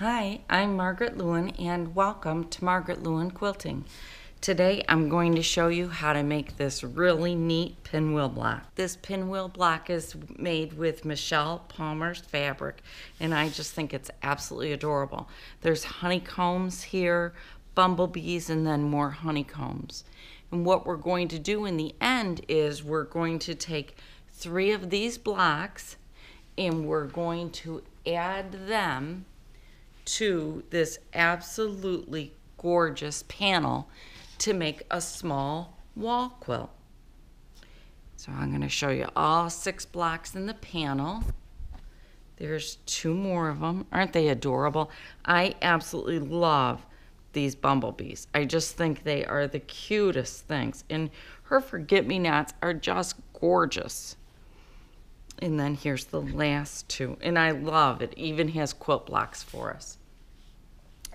Hi, I'm Margaret Leuwen and welcome to Margaret Leuwen Quilting. Today I'm going to show you how to make this really neat pinwheel block. This pinwheel block is made with Michelle Palmer's fabric and I just think it's absolutely adorable. There's honeycombs here, bumblebees, and then more honeycombs. And what we're going to do in the end is we're going to take three of these blocks and we're going to add them to this absolutely gorgeous panel to make a small wall quilt. So I'm going to show you all six blocks in the panel. There's two more of them. Aren't they adorable? I absolutely love these bumblebees. I just think they are the cutest things. And her forget-me-nots are just gorgeous. And then here's the last two. And I love it. Even has quilt blocks for us.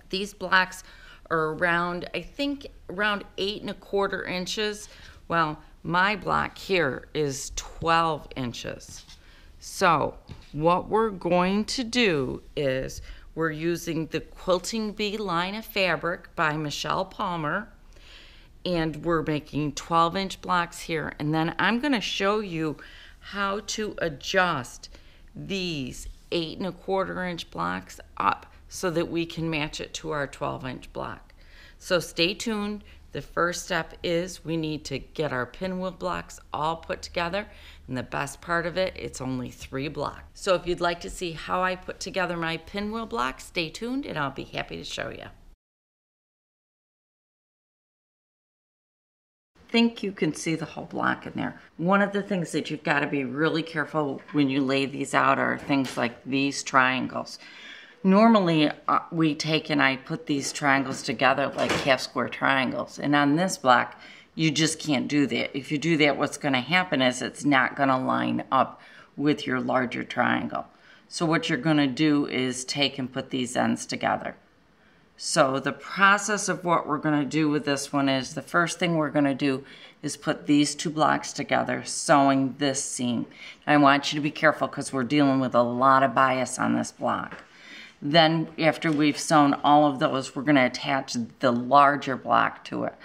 These blocks are around, I think, around eight and a quarter inches. Well, my block here is 12 inches. So what we're going to do is we're using the Quilting Bee line of fabric by Michelle Palmer and we're making 12 inch blocks here. And then I'm gonna show you how to adjust these eight and a quarter inch blocks up so that we can match it to our 12 inch block. So stay tuned. The first step is we need to get our pinwheel blocks all put together. And the best part of it, it's only three blocks. So if you'd like to see how I put together my pinwheel blocks, stay tuned and I'll be happy to show you. Think you can see the whole block in there. One of the things that you've got to be really careful when you lay these out are things like these triangles. Normally, uh, we take and I put these triangles together like half square triangles. And on this block, you just can't do that. If you do that, what's going to happen is it's not going to line up with your larger triangle. So what you're going to do is take and put these ends together. So the process of what we're going to do with this one is the first thing we're going to do is put these two blocks together, sewing this seam. I want you to be careful because we're dealing with a lot of bias on this block. Then after we've sewn all of those, we're going to attach the larger block to it.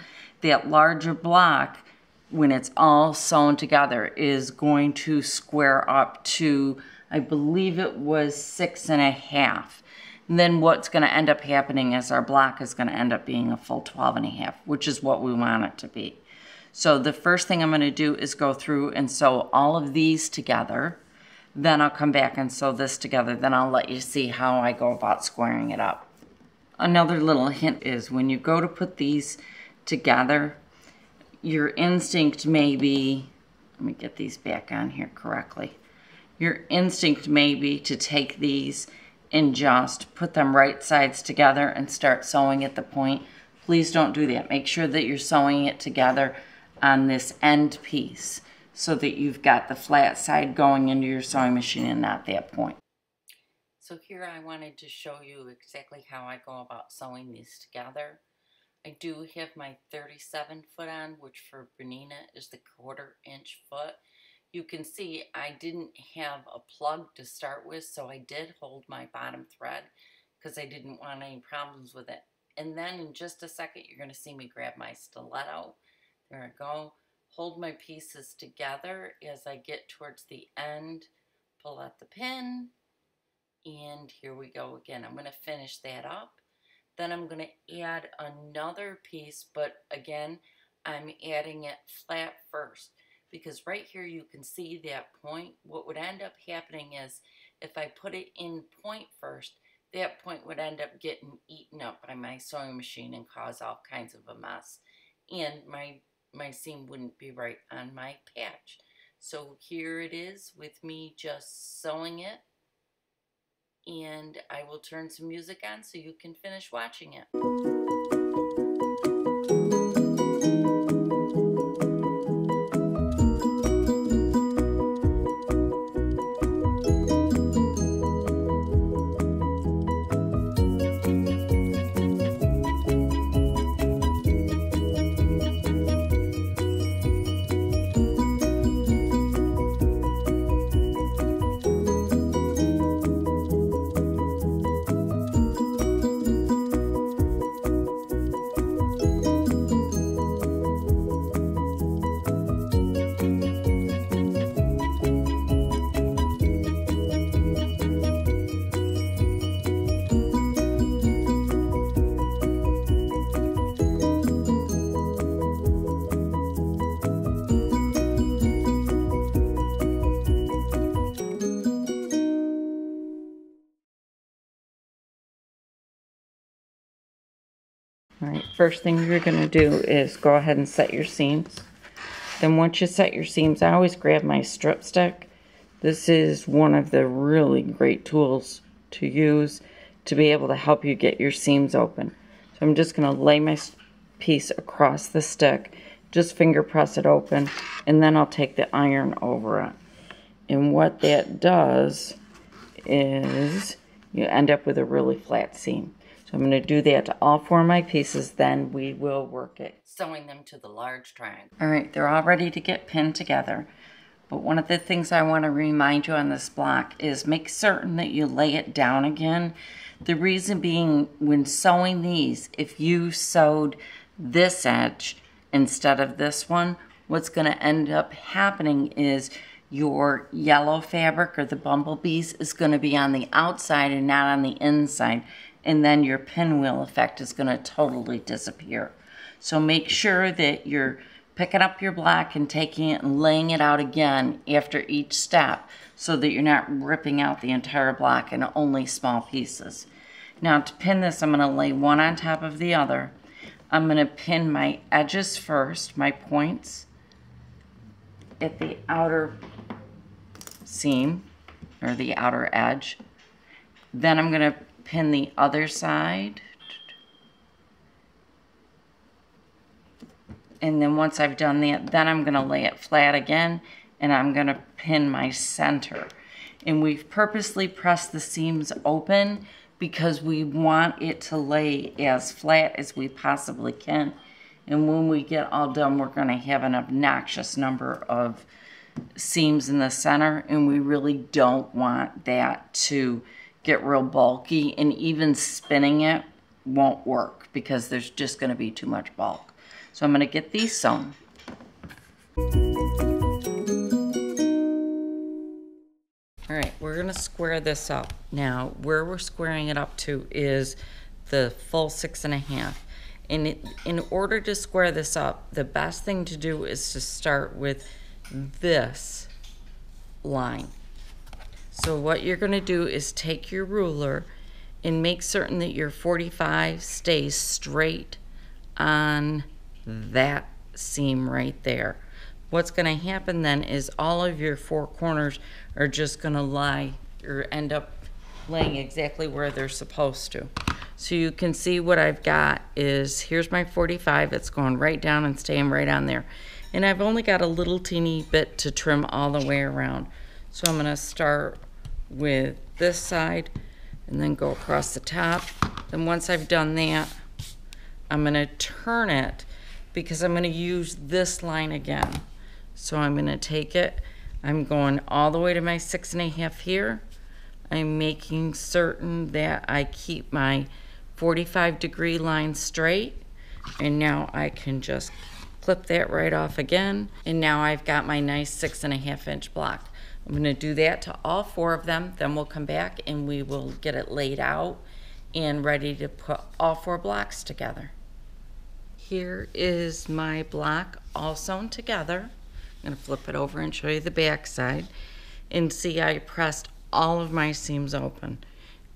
That larger block, when it's all sewn together, is going to square up to, I believe it was six and a half. Then what's going to end up happening is our block is going to end up being a full 12 and a half, which is what we want it to be. So the first thing I'm going to do is go through and sew all of these together. Then I'll come back and sew this together. Then I'll let you see how I go about squaring it up. Another little hint is when you go to put these together, your instinct may be, let me get these back on here correctly. Your instinct may be to take these and just put them right sides together and start sewing at the point. Please don't do that. Make sure that you're sewing it together on this end piece so that you've got the flat side going into your sewing machine and not that point. So here I wanted to show you exactly how I go about sewing these together. I do have my 37 foot on, which for Bernina is the quarter inch foot. You can see I didn't have a plug to start with, so I did hold my bottom thread because I didn't want any problems with it. And then in just a second, you're going to see me grab my stiletto. There I go hold my pieces together as I get towards the end, pull out the pin, and here we go again. I'm going to finish that up. Then I'm going to add another piece, but again, I'm adding it flat first because right here you can see that point. What would end up happening is if I put it in point first, that point would end up getting eaten up by my sewing machine and cause all kinds of a mess. And my my seam wouldn't be right on my patch. So here it is with me just sewing it. And I will turn some music on so you can finish watching it. First thing you're gonna do is go ahead and set your seams. Then once you set your seams, I always grab my strip stick. This is one of the really great tools to use to be able to help you get your seams open. So I'm just gonna lay my piece across the stick, just finger press it open, and then I'll take the iron over it. And what that does is you end up with a really flat seam. So I'm going to do that to all four of my pieces, then we will work it, sewing them to the large triangle. All right, they're all ready to get pinned together. But one of the things I want to remind you on this block is make certain that you lay it down again. The reason being, when sewing these, if you sewed this edge instead of this one, what's going to end up happening is your yellow fabric or the bumblebees is going to be on the outside and not on the inside and then your pinwheel effect is going to totally disappear. So make sure that you're picking up your black and taking it and laying it out again after each step so that you're not ripping out the entire block in only small pieces. Now to pin this, I'm going to lay one on top of the other. I'm going to pin my edges first, my points, at the outer seam or the outer edge. Then I'm going to pin the other side. And then once I've done that, then I'm going to lay it flat again and I'm going to pin my center. And we've purposely pressed the seams open because we want it to lay as flat as we possibly can. And when we get all done, we're going to have an obnoxious number of seams in the center and we really don't want that to get real bulky and even spinning it won't work because there's just going to be too much bulk. So I'm going to get these sewn. All right, we're going to square this up. Now, where we're squaring it up to is the full six and a half. And it, in order to square this up, the best thing to do is to start with this line. So what you're going to do is take your ruler and make certain that your 45 stays straight on hmm. that seam right there. What's going to happen then is all of your four corners are just going to lie or end up laying exactly where they're supposed to. So you can see what I've got is here's my 45. It's going right down and staying right on there. And I've only got a little teeny bit to trim all the way around. So I'm going to start with this side and then go across the top. Then once I've done that, I'm going to turn it because I'm going to use this line again. So I'm going to take it, I'm going all the way to my six and a half here. I'm making certain that I keep my 45 degree line straight. And now I can just clip that right off again. And now I've got my nice six and a half inch block. I'm going to do that to all four of them. Then we'll come back and we will get it laid out and ready to put all four blocks together. Here is my block all sewn together. I'm going to flip it over and show you the back side. And see, I pressed all of my seams open.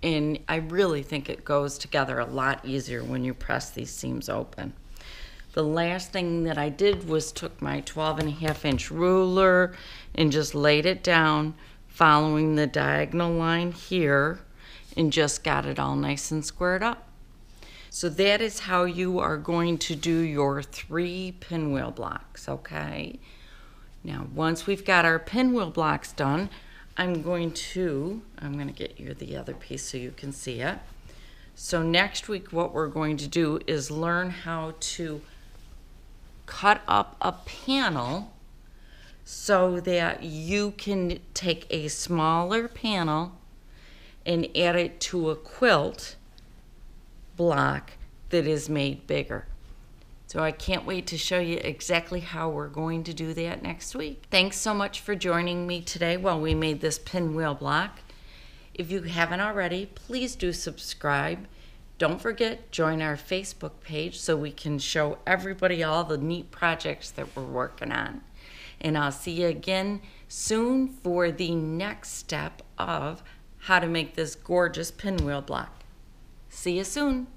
And I really think it goes together a lot easier when you press these seams open. The last thing that I did was took my 12 and a half inch ruler and just laid it down following the diagonal line here and just got it all nice and squared up. So that is how you are going to do your three pinwheel blocks, okay? Now, once we've got our pinwheel blocks done, I'm going to, I'm going to get you the other piece so you can see it. So next week, what we're going to do is learn how to cut up a panel so that you can take a smaller panel and add it to a quilt block that is made bigger. So I can't wait to show you exactly how we're going to do that next week. Thanks so much for joining me today while we made this pinwheel block. If you haven't already, please do subscribe don't forget, join our Facebook page so we can show everybody all the neat projects that we're working on. And I'll see you again soon for the next step of how to make this gorgeous pinwheel block. See you soon.